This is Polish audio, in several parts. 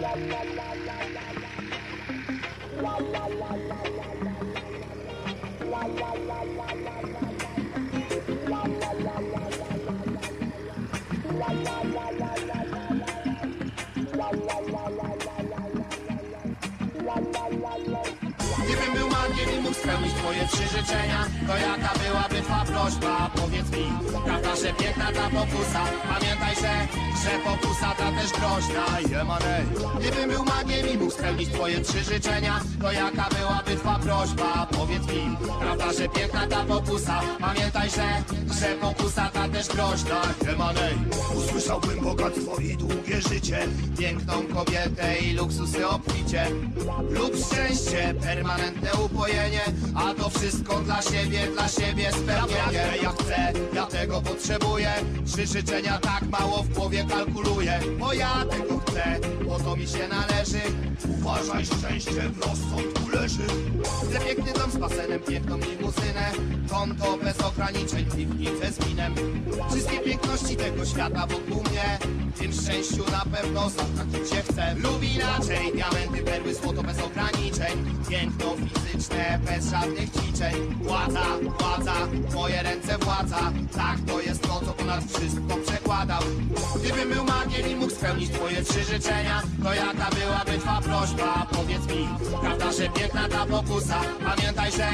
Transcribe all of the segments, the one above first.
la la la la la trzy życzenia To jaka byłaby twa prośba, powiedz mi Prawda, że piękna ta pokusa? Pamiętaj, że, że pokusa ta też groźna. Jemanej Gdybym był magiem i mógł spełnić twoje trzy życzenia To jaka twa prośba, powiedz mi Prawda, że piękna ta pokusa? Pamiętaj, że, że pokusa ta też groźna. Jemanej Usłyszałbym bogactwo i długie życie. Piękną kobietę i luksusy obficie. Lub szczęście, permanentne upojenie. A to wszystko dla siebie, dla siebie spełnienie. Ja chcę, ja tego potrzebuję. Trzy życzenia tak mało w głowie kalkuluję. Bo ja tego to mi się należy. Uważaj, szczęście w rozsądku leży. Chcę piękny dom z basenem, piękną limuzynę. Konto bez ograniczeń, piwnicę z winem Wszystkie piękności tego świata wokół mnie. Tym szczęściu na pewno zatracić się chcę. Lub inaczej, diamenty, perły, złoto bez ograniczeń. Piękno fizyczne, bez żadnych ćwiczeń. Władza, władza, moje ręce władza. Tak, to jest to, co ponad wszystko spełnić twoje trzy życzenia. To jaka byłaby twa prośba, powiedz mi Prawda, że piękna ta pokusa? Pamiętaj, że,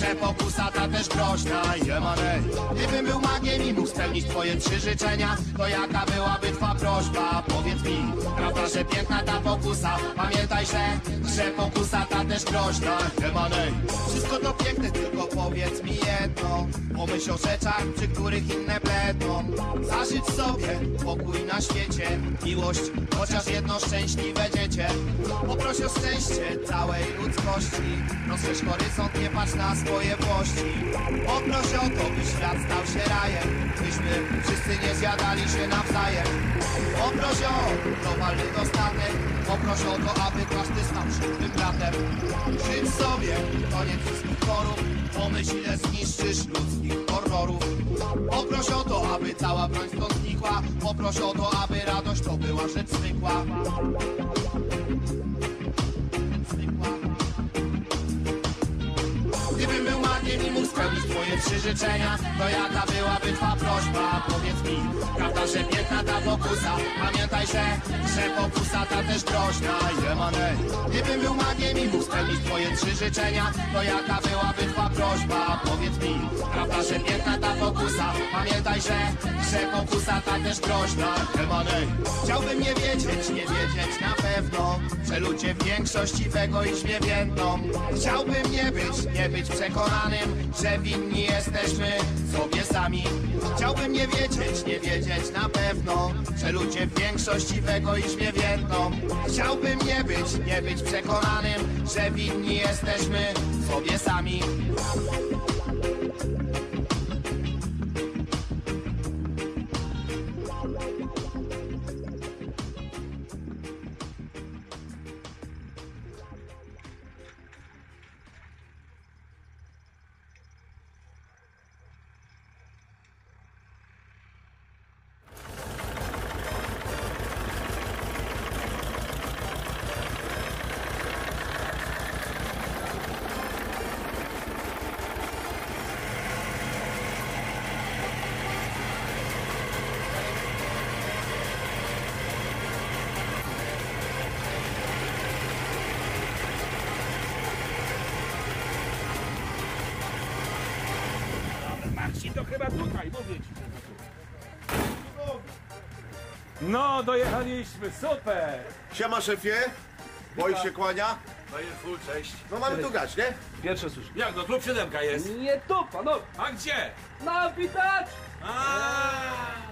że pokusa ta też groźna. Jemanej Gdybym był magiem i mógł spełnić twoje trzy życzenia To jaka byłaby twa prośba, powiedz mi Prawda, że piękna ta pokusa? Pamiętaj, że, że pokusa ta też groźna. Jemanej Wszystko to piękne, tylko powiedz mi jedno. Pomyśl o rzeczach, przy których inne bledną Zażyć sobie pokój na świecie Miłość, chociaż jedno szczęśliwe dziecię. Poproś o szczęście całej ludzkości. Rozszerz horyzont, nie patrz na swoje włości. Poproś o to, by świat stał się rajem Byśmy wszyscy nie zjadali się nawzajem. Poproś o globalny dostatek. Poproś o to, aby każdy stał twym bratem. Żyć sobie, koniec wszystkich chorób. Pomyśl, ile zniszczysz ludzkich horrorów. Poproś o to, aby cała broń stąd O to, aby radość to była rzecz zwykła. Zwykła. Gdybym był magiem i mógł spełnić twoje trzy życzenia To jaka byłaby twa prośba, powiedz mi Prawda, że piękna ta pokusa? Pamiętaj, że, że pokusa ta też groźna. Jemanej. Gdybym był magiem i mógł spełnić twoje trzy życzenia To jaka byłaby twa prośba, powiedz mi Prawda, że piękna ta pokusa? Pamiętaj, że, że pokusa ta też groźna. Chciałbym nie wiedzieć, nie wiedzieć na pewno Że ludzie w większości w egoizmie więdną Chciałbym nie być, nie być przekonanym Że winni jesteśmy sobie sami. Chciałbym nie wiedzieć, nie wiedzieć na pewno Że ludzie w większości w egoizmie więdną Chciałbym nie być, nie być przekonanym Że winni jesteśmy sobie sami To chyba tutaj, mówię ci. No, dojechaliśmy, super! Siema szefie, boi się kłania? Panie full, cześć. No mamy tu grać, nie? Pierwsze słyszę. Jak no, klub siódemka jest. Nie tu, panowie! A gdzie? Na widać! A.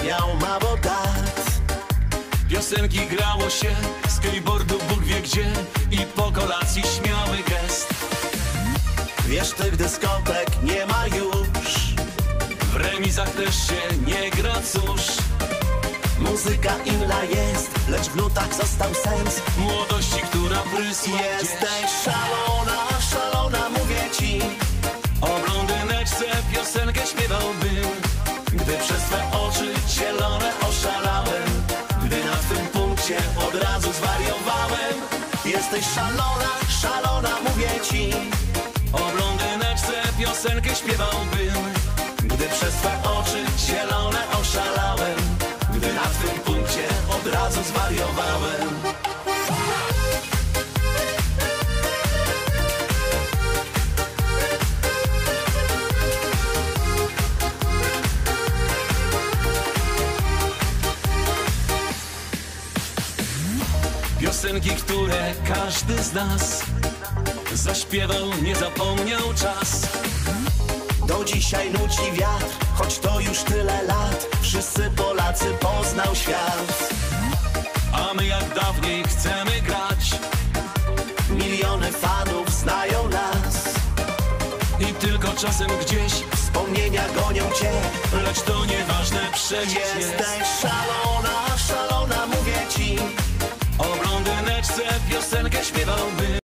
30 lat Gdy każdy z nas miał mało dat Piosenki grało się, skateboardu Bóg wie gdzie I po kolacji śmiały gest. Wiesz, tych dyskotek nie ma już. W remizach też się nie gra, cóż. Muzyka inna jest, lecz w nutach został sens. Młodości, która prysła Jesteś szalona, od razu zwariowałem. Jesteś szalona, szalona, mówię ci. O blondyneczce piosenkę śpiewałbym. Gdy przez twe oczy zielone oszalałem Gdy na twym punkcie od razu zwariowałem Piosenki, które każdy z nas Zaśpiewał, nie zapomniał czas. Do dzisiaj nuci wiatr, choć to już tyle lat Wszyscy Polacy poznał świat. A my jak dawniej chcemy grać. Miliony fanów znają nas. I tylko czasem gdzieś wspomnienia gonią cię Lecz to nieważne przecież Jesteś me